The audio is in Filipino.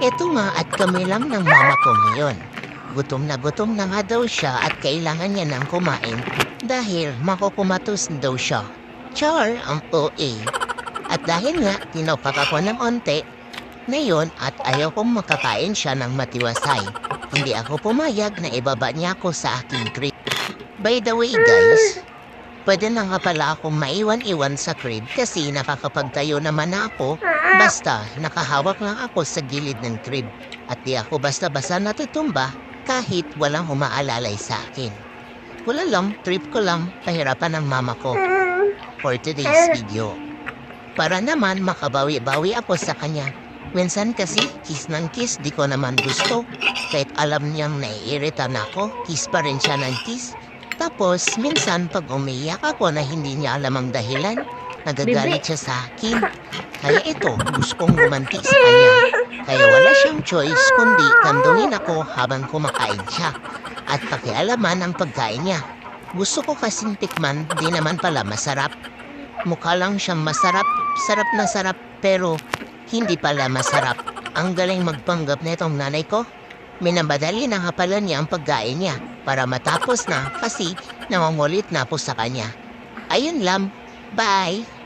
Eto nga at kami lang ng mama ko ngayon. Gutom na gutom na nga daw siya at kailangan niya nang kumain dahil makukumatos daw siya. Char ang OA. At dahil nga tinopak ako ng onte, ngayon at ayaw kong makakain siya ng matiwasay. Hindi ako pumayag na ibaba niya ako sa aking crib. By the way guys, pwede na nga pala akong maiwan-iwan sa crib kasi nakakapagtayo naman na ako basta nakahawak lang ako sa gilid ng crib at di ako basta-basta natutumba kahit walang humaalalay sa akin. Wala lang, trip ko lang, pahirapan ng mama ko for today's video. Para naman makabawi-bawi ako sa kanya. Minsan kasi, kiss ng kiss, di ko naman gusto. Kahit alam niyang naiirita na ako, kiss pa rin siya ng kiss. Tapos, minsan pag umiyak ako na hindi niya alam ang dahilan, nagagalit siya sa akin. Kaya ito, gusto kong gumanti sa kanya. Kaya wala siyang choice kundi kandungin ako habang kumakain siya. At pakialaman ang pagkain niya. Gusto ko kasing tikman, di naman pala masarap. Mukha lang siyang masarap, sarap na sarap, pero hindi pala masarap. Ang galing magpanggap nitong nanay ko. Minabadali na nga pala niya ang pagkain niya para matapos na kasi nangungulit na po sa kanya. Ayun lang, bye!